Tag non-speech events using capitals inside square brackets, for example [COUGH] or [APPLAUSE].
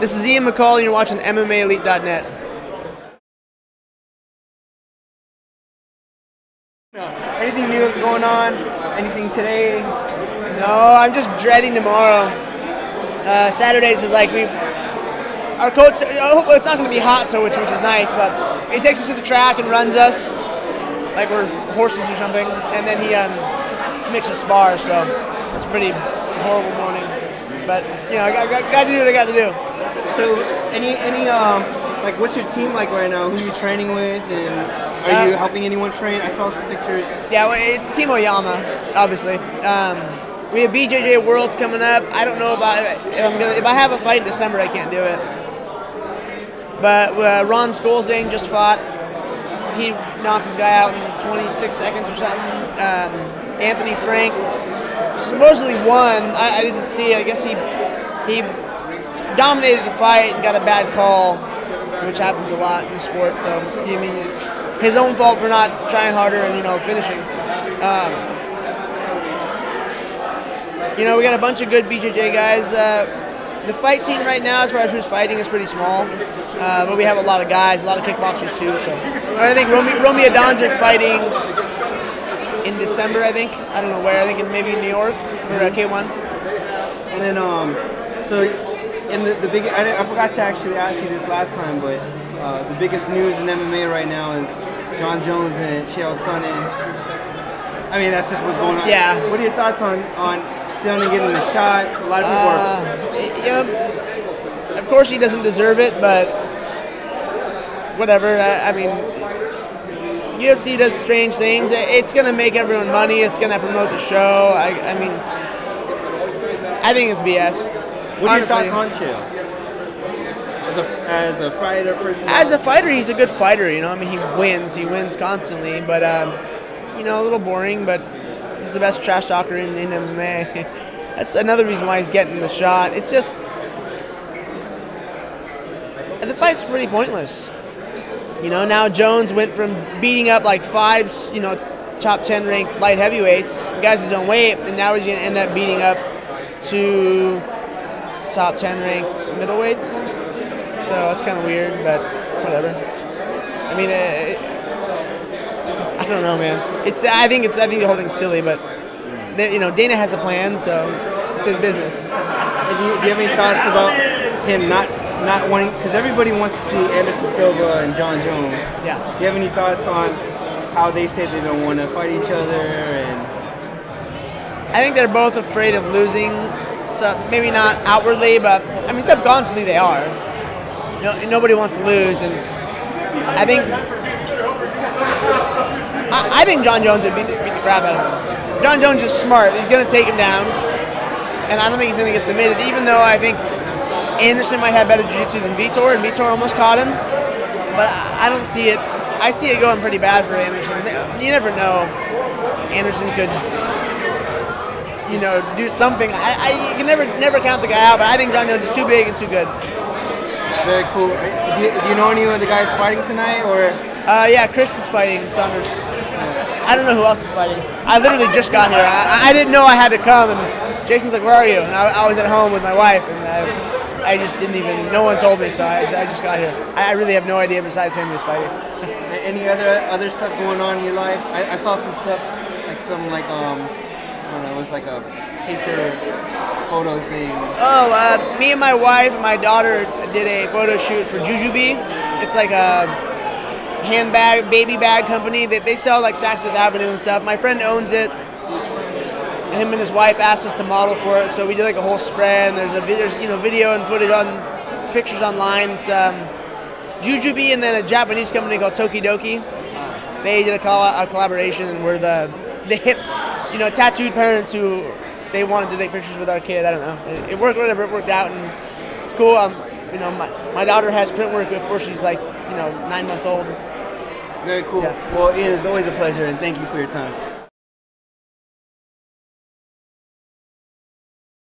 This is Ian McCall, and you're watching MMAElite.net. Anything new going on? Anything today? No, I'm just dreading tomorrow. Uh, Saturdays is like we. Our coach. Hope it's not going to be hot, so which which is nice, but he takes us to the track and runs us like we're horses or something, and then he um, makes us spar. So it's a pretty horrible morning, but you know I got, got, got to do what I got to do. So, any any um like what's your team like right now? Who are you training with, and are you Uh, helping anyone train? I saw some pictures. Yeah, well, it's Team Oyama, obviously. Um, we have BJJ Worlds coming up. I don't know if I if I'm gonna if I have a fight in December, I can't do it. But uh, Ron Skolzing just fought. He knocked his guy out in 26 seconds or something. Um, Anthony Frank supposedly won. I, I didn't see. it. I guess he he dominated the fight and got a bad call, which happens a lot in the sport. So I mean, it's his own fault for not trying harder and you know finishing. Um, you know, we got a bunch of good BJJ guys. Uh, the fight team right now, as far as who's fighting, is pretty small, uh, but we have a lot of guys, a lot of kickboxers too. So I think Romy, Romy is fighting in December. I think I don't know where. I think maybe in New York or uh, K1. And then um, so in the the big I, I forgot to actually ask you this last time, but uh, the biggest news in MMA right now is Jon Jones and Chael Sonnen. I mean, that's just what's going on. Yeah. What are your thoughts on on Sonnen getting the shot? A lot of people are. Uh, yeah, of course, he doesn't deserve it, but whatever. I, I mean, UFC does strange things. It's going to make everyone money. It's going to promote the show. I, I mean, I think it's BS. What are your thoughts on Chael? As a as a fighter person. As a fighter, he's a good fighter. You know, I mean, he wins. He wins constantly, but um, you know, a little boring. But he's the best trash talker in, in MMA. [LAUGHS] That's another reason why he's getting the shot. It's just the fight's pretty pointless. You know, now Jones went from beating up like five, you know, top ten ranked light heavyweights, guys his own weight, and now he's gonna end up beating up two top ten ranked middleweights. So that's kind of weird, but whatever. I mean, uh, I don't know, man. It's I think it's I think the whole thing's silly, but they- you know Dana has a plan, so it's his business. And do, you, do you have any thoughts about him not not wanting? Because everybody wants to see Anderson Silva and Jon Jones. Yeah. Do you have any thoughts on how they say they don't want to fight each other and? I think they're both afraid of losing. So maybe not outwardly, but I mean subconsciously they are. No, nobody wants to lose, and I think I, I think Jon Jones would beat the, beat the crap out of him. Jon Jones is smart. He's going to take him down, and I don't think he's going to get submitted. Even though I think Anderson might have better jiu-jitsu than Vitor, and Vitor almost caught him, but I, I don't see it. I see it going pretty bad for Anderson. You never know. Anderson could you know, do something. I, I you can never never count the guy out, but I think Jon Jones is too big and too good. Very cool. Do you, do you know any of the guys fighting tonight, or Uh, yeah, Chris is fighting Saunders. I don't know who else is fighting. I literally just got here. I, I didn't know I had to come, and Jason's like, "Where are you?" And I, I was at home with my wife, and I, I just didn't even. No one told me, so I, I just got here. I, I really have no idea besides him who's fighting. any other other stuff going on in your life? I, I saw some stuff, like some like um, it was like a paper photo thing. Oh, uh, me and my wife and my daughter did a photo shoot for Ju-Ju-Be. It's like a handbag, baby bag company that they sell like Saks Fifth Avenue and stuff. My friend owns it. Him and his wife asked us to model for it, so we did like a whole spread. And there's a there's you know video and footage on pictures online. It's um, Ju-Ju-Be and then a Japanese company called Tokidoki. They did a, coll- a collaboration, and we're the the hip, you know, tattooed parents who they wanted to take pictures with our kid. I don't know. It, it worked, whatever. It worked out, and it's cool. Um, you know, my, my daughter has print work before she's like, you know, nine months old. Very cool. Well, Ian, it's always a pleasure, and thank you for your time.